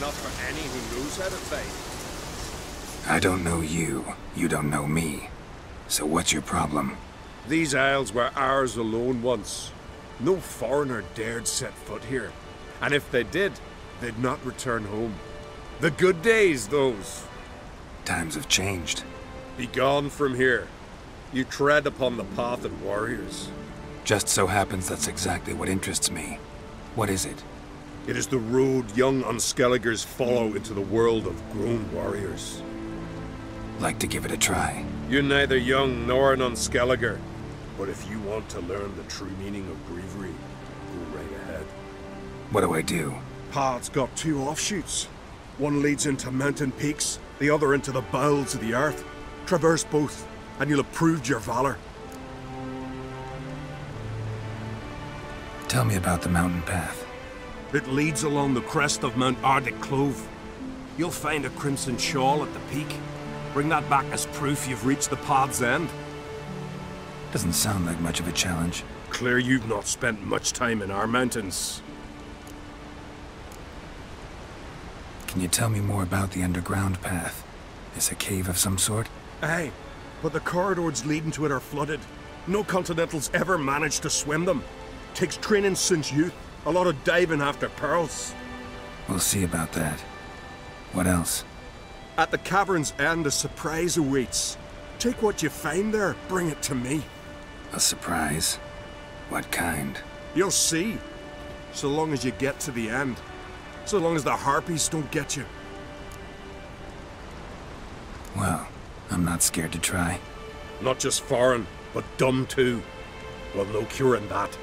enough for any who knows how to fight. I don't know you. You don't know me. So what's your problem? These isles were ours alone once. No foreigner dared set foot here. And if they did, they'd not return home. The good days, those. Times have changed. Be gone from here. You tread upon the path of warriors. Just so happens that's exactly what interests me. What is it? It is the road young An Skelligers follow into the world of grown warriors. Like to give it a try. You're neither young nor an Unskelliger. But if you want to learn the true meaning of bravery, go right ahead. What do I do? Path's got two offshoots. One leads into mountain peaks, the other into the bowels of the earth. Traverse both, and you'll have proved your valor. Tell me about the mountain path. It leads along the crest of Mount Aardeklove. You'll find a crimson shawl at the peak. Bring that back as proof you've reached the path's end. Doesn't sound like much of a challenge. Clear you've not spent much time in our mountains. Can you tell me more about the underground path? Is a cave of some sort? Aye, but the corridors leading to it are flooded. No Continentals ever managed to swim them. Takes training since youth. A lot of diving after pearls. We'll see about that. What else? At the cavern's end, a surprise awaits. Take what you find there, bring it to me. A surprise? What kind? You'll see. So long as you get to the end. So long as the harpies don't get you. Well, I'm not scared to try. Not just foreign, but dumb too. Well, no curing that.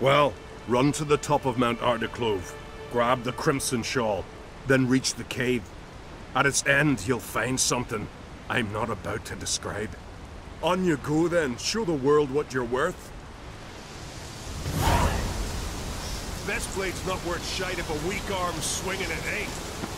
Well, run to the top of Mount Aardeklove, grab the Crimson Shawl, then reach the cave. At its end, you'll find something I'm not about to describe. On you go then, show the world what you're worth. Best blade's not worth shite if a weak arm's swinging it ain't.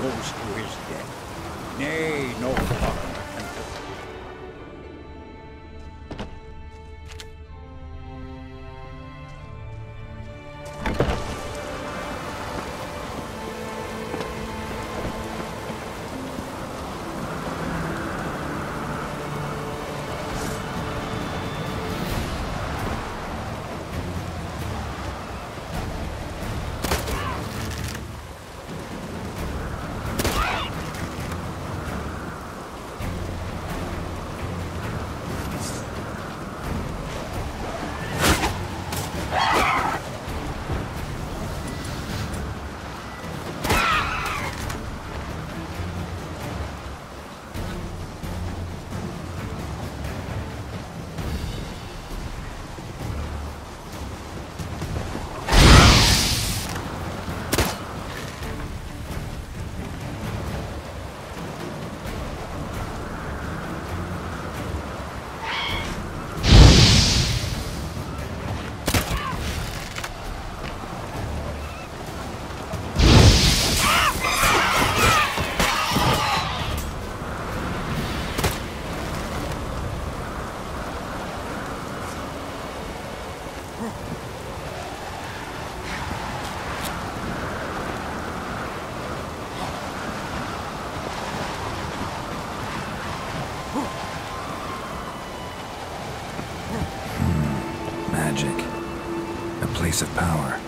Goes to his death. Nay, no Magic. A place of power.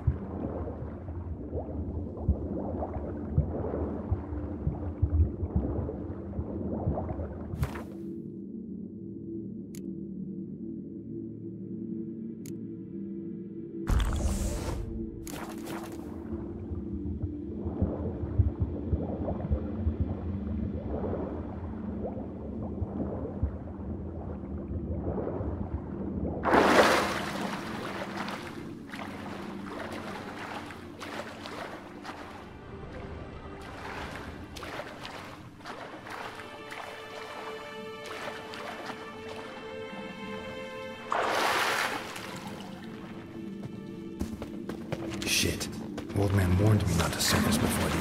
warned me not to say this before the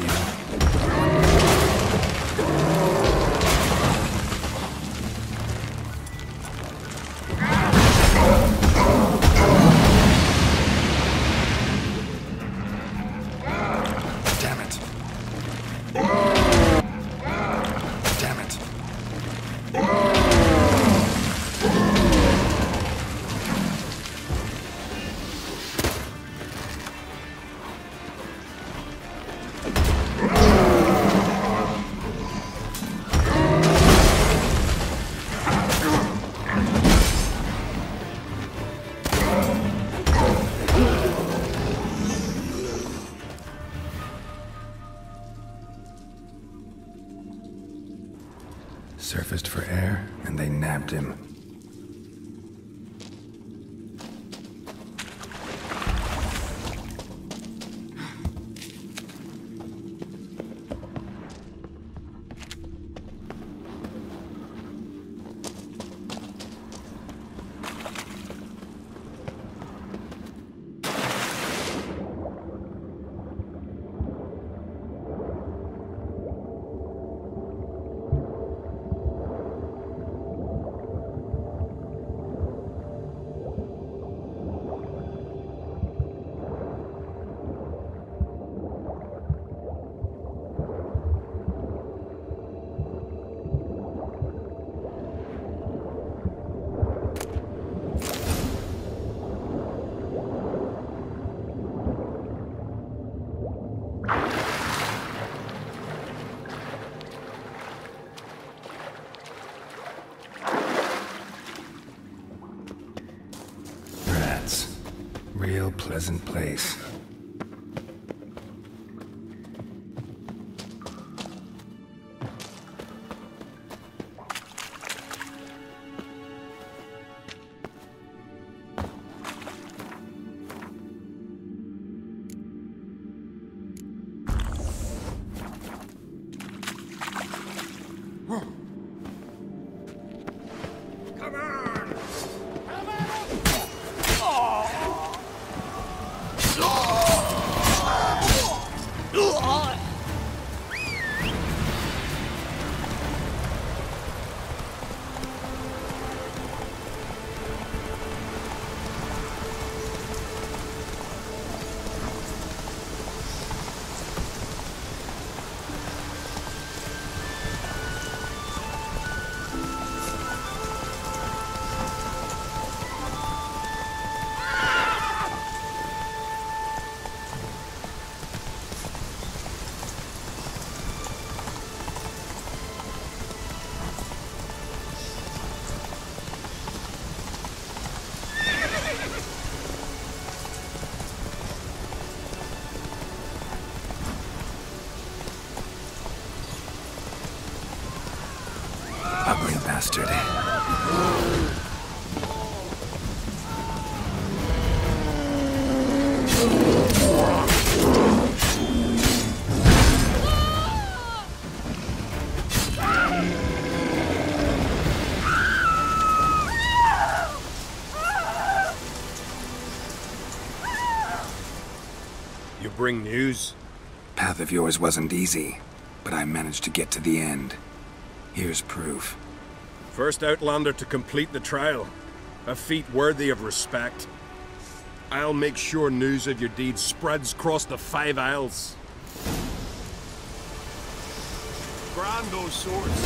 Real pleasant place. Ugly News? Path of yours wasn't easy, but I managed to get to the end. Here's proof. First Outlander to complete the trial. A feat worthy of respect. I'll make sure news of your deeds spreads across the Five Isles. Those swords.